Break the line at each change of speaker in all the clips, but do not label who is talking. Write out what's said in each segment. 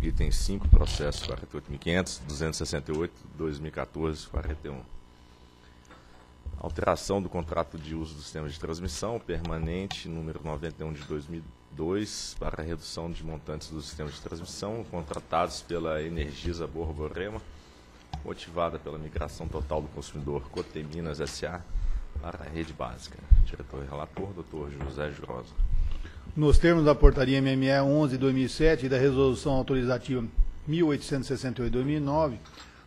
Item 5, processo 48.500, 268, 2014, 41. Alteração do contrato de uso do sistema de transmissão permanente, número 91 de 2002, para redução de montantes dos sistemas de transmissão contratados pela Energisa Borborema, motivada pela migração total do consumidor Coteminas S.A. para a rede básica. Diretor relator, doutor José Jurosa.
Nos termos da portaria MME 11-2007 e da resolução autorizativa 1868-2009,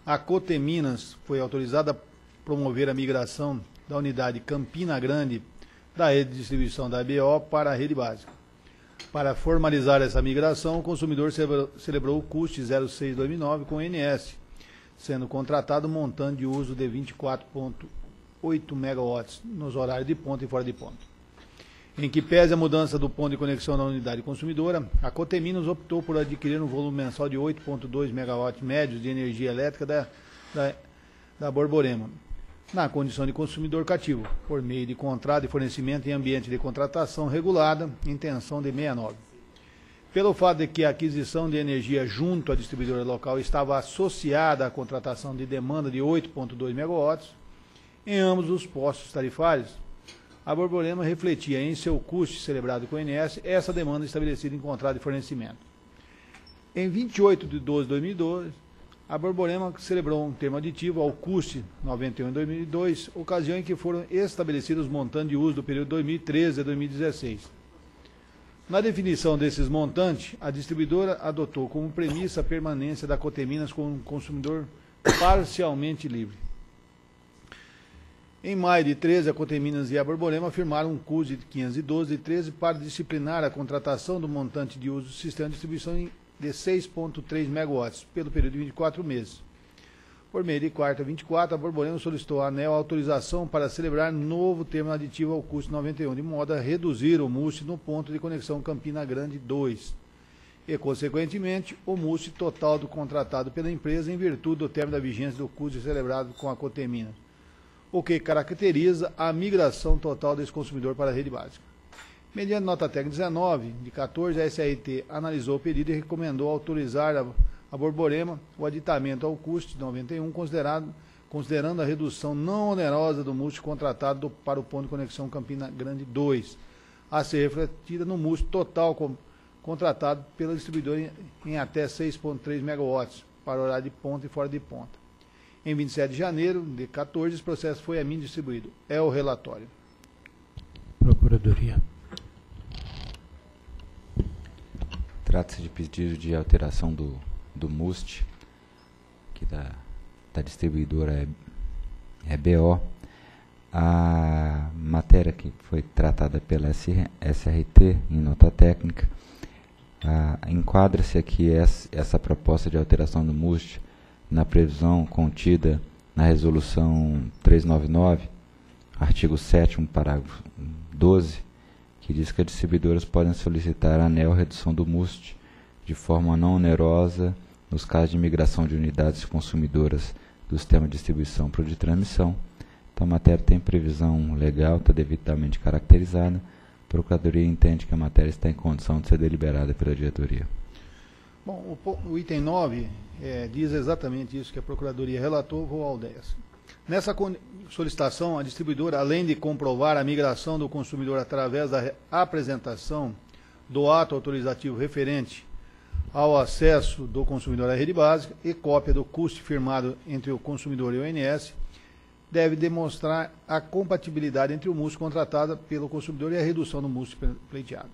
a Coteminas foi autorizada a promover a migração da unidade Campina Grande da rede de distribuição da BO para a rede básica. Para formalizar essa migração, o consumidor celebrou o CUST 06-2009 com o NS, sendo contratado um montante de uso de 24,8 megawatts nos horários de ponta e fora de ponta. Em que pese a mudança do ponto de conexão da unidade consumidora, a Coteminos optou por adquirir um volume mensal de 8,2 megawatts médios de energia elétrica da, da, da Borborema, na condição de consumidor cativo, por meio de contrato de fornecimento em ambiente de contratação regulada, intenção de 69 pelo fato de que a aquisição de energia junto à distribuidora local estava associada à contratação de demanda de 8,2 megawatts, em ambos os postos tarifários, a Borborema refletia em seu custo celebrado com o INS essa demanda estabelecida em contrato de fornecimento. Em 28 de 12 de 2012, a Borborema celebrou um termo aditivo ao custo 91 em 2002, ocasião em que foram estabelecidos os montantes de uso do período 2013 a 2016 na definição desses montantes, a distribuidora adotou como premissa a permanência da Coteminas como consumidor parcialmente livre. Em maio de 13, a Coteminas e a Borborema firmaram um CUS de 512 de 13 para disciplinar a contratação do montante de uso do sistema de distribuição de 6,3 megawatts pelo período de 24 meses. Por meio de quarta 24, a Borborema solicitou à ANEL autorização para celebrar novo termo aditivo ao custo 91, de modo a reduzir o MUST no ponto de conexão Campina Grande 2 e, consequentemente, o MUST total do contratado pela empresa em virtude do termo da vigência do custo celebrado com a Cotemina, o que caracteriza a migração total desse consumidor para a rede básica. Mediante nota técnica 19, de 14, a SRT analisou o pedido e recomendou autorizar a a Borborema o aditamento ao custo de 91, considerado, considerando a redução não onerosa do múltiplo contratado para o ponto de conexão Campina Grande 2, a ser refletida no múltiplo total com, contratado pela distribuidora em, em até 6,3 megawatts para horário de ponta e fora de ponta. Em 27 de janeiro de 14, esse processo foi a mim distribuído. É o relatório.
Procuradoria.
Trata-se de pedido de alteração do do MUST, que da, da distribuidora é, é BO, a matéria que foi tratada pela SRT em nota técnica, enquadra-se aqui essa, essa proposta de alteração do MUST na previsão contida na resolução 399, artigo 7 parágrafo 12, que diz que as distribuidoras podem solicitar ANEL redução do MUST de forma não onerosa nos casos de migração de unidades consumidoras do sistema de distribuição para o de transmissão. Então, a matéria tem previsão legal, está devidamente caracterizada. A Procuradoria entende que a matéria está em condição de ser deliberada pela diretoria.
Bom, o, o item 9 é, diz exatamente isso que a Procuradoria relatou, vou ao 10. Nessa solicitação, a distribuidora, além de comprovar a migração do consumidor através da apresentação do ato autorizativo referente ao acesso do consumidor à rede básica e cópia do custo firmado entre o consumidor e o INS, deve demonstrar a compatibilidade entre o MUST contratado pelo consumidor e a redução do MUST pleiteado.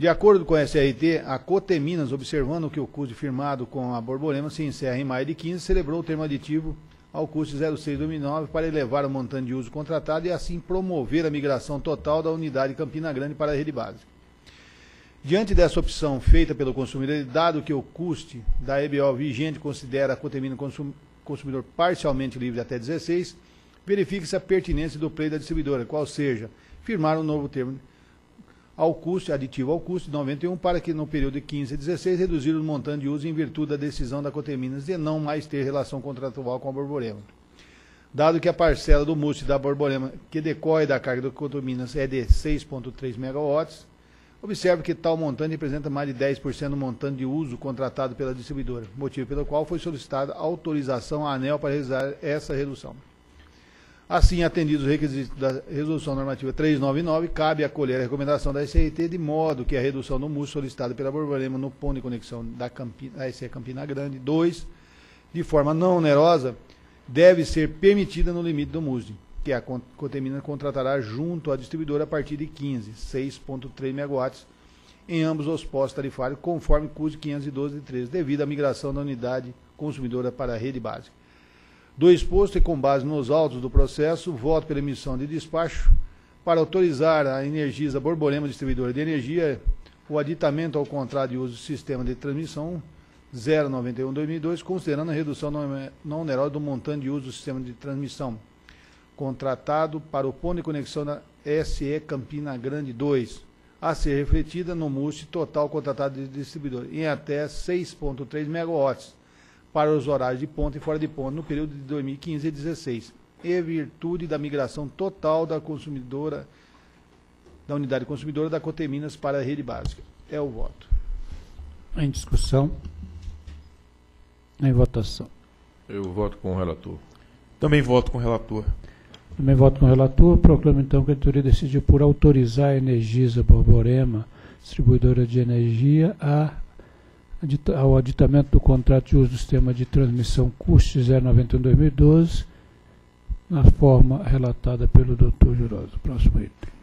De acordo com a SRT, a Coteminas, observando que o custo firmado com a Borborema se encerra em maio de 15, celebrou o termo aditivo ao custo 06-2009 para elevar o montante de uso contratado e assim promover a migração total da unidade Campina Grande para a rede básica. Diante dessa opção feita pelo consumidor, dado que o custo da EBO vigente considera a Cotemina consum, consumidor parcialmente livre até 16, verifique-se a pertinência do play da distribuidora, qual seja, firmar um novo termo ao custo, aditivo ao custo de 91, para que no período de 15 a 16 reduzir o montante de uso em virtude da decisão da Coteminas de não mais ter relação contratual com a Borborema. Dado que a parcela do MUST da Borborema que decorre da carga do Coteminas é de 6,3 megawatts, Observe que tal montante representa mais de 10% do montante de uso contratado pela distribuidora, motivo pelo qual foi solicitada autorização à ANEL para realizar essa redução. Assim, atendidos os requisitos da Resolução Normativa 399, cabe acolher a recomendação da SRT de modo que a redução do MUS solicitada pela Borborema no ponto de conexão da, Campina, da SE Campina Grande 2, de forma não onerosa, deve ser permitida no limite do MUSD, que a Cotemina contratará junto à distribuidora a partir de 15, 6.3 megawatts, em ambos os postos tarifários, conforme CUS 512 de 13, devido à migração da unidade consumidora para a rede básica. Do exposto e com base nos autos do processo, voto pela emissão de despacho para autorizar a Energisa Borborema Distribuidora de Energia o aditamento ao contrato de uso do sistema de transmissão 091-2002, considerando a redução não onerosa do montante de uso do sistema de transmissão contratado para o ponto de conexão da SE Campina Grande 2, a ser refletida no MUST total contratado de distribuidor, em até 6,3 megawatts, para os horários de ponto e fora de ponto no período de 2015 e 2016, em virtude da migração total da consumidora da unidade consumidora da Coteminas para a rede básica. É o voto.
Em discussão. Em votação.
Eu voto com o relator.
Também voto com o relator.
Também voto com o relator. Proclamo então que a diretoria decidiu por autorizar a Energisa Borborema, distribuidora de energia, a ao aditamento do contrato de uso do sistema de transmissão CUST 091-2012, na forma relatada pelo Dr. Jurosa. Próximo item.